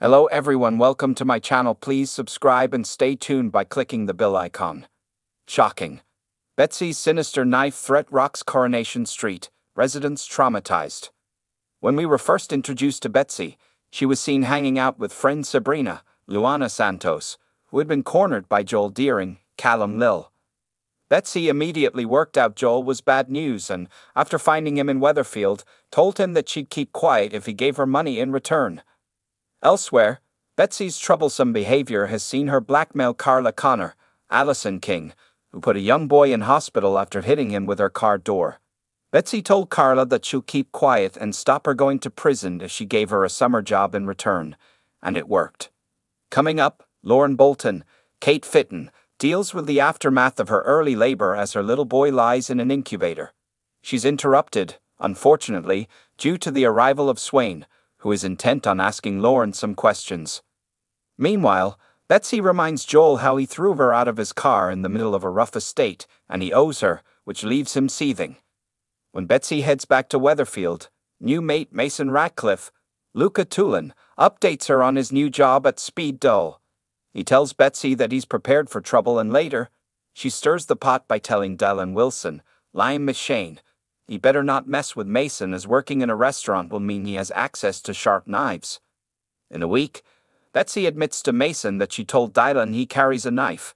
Hello everyone, welcome to my channel. Please subscribe and stay tuned by clicking the bell icon. Shocking. Betsy's sinister knife threat rocks Coronation Street. Residents traumatized. When we were first introduced to Betsy, she was seen hanging out with friend Sabrina, Luana Santos, who had been cornered by Joel Deering, Calum Lill. Betsy immediately worked out Joel was bad news and, after finding him in Weatherfield, told him that she'd keep quiet if he gave her money in return. Elsewhere, Betsy's troublesome behavior has seen her blackmail Carla Connor, Alison King, who put a young boy in hospital after hitting him with her car door. Betsy told Carla that she'll keep quiet and stop her going to prison if she gave her a summer job in return, and it worked. Coming up, Lauren Bolton, Cait Fitton, deals with the aftermath of her early labor as her little boy lies in an incubator. She's interrupted, unfortunately, due to the arrival of Swain, who is intent on asking Lauren some questions. Meanwhile, Betsy reminds Joel how he threw her out of his car in the middle of a rough estate, and he owes her, which leaves him seething. When Betsy heads back to Weatherfield, new mate Mason Radcliffe, Luca Toolan, updates her on his new job at Speed Daal. He tells Betsy that he's prepared for trouble, and later, she stirs the pot by telling Dylan Wilson, Liam McCheyne, he better not mess with Mason as working in a restaurant will mean he has access to sharp knives. In a week, Betsy admits to Mason that she told Dylan he carries a knife.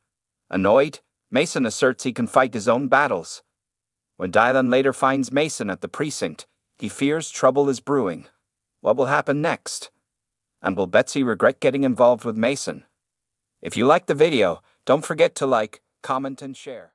Annoyed, Mason asserts he can fight his own battles. When Dylan later finds Mason at the precinct, he fears trouble is brewing. What will happen next? And will Betsy regret getting involved with Mason? If you liked the video, don't forget to like, comment, and share.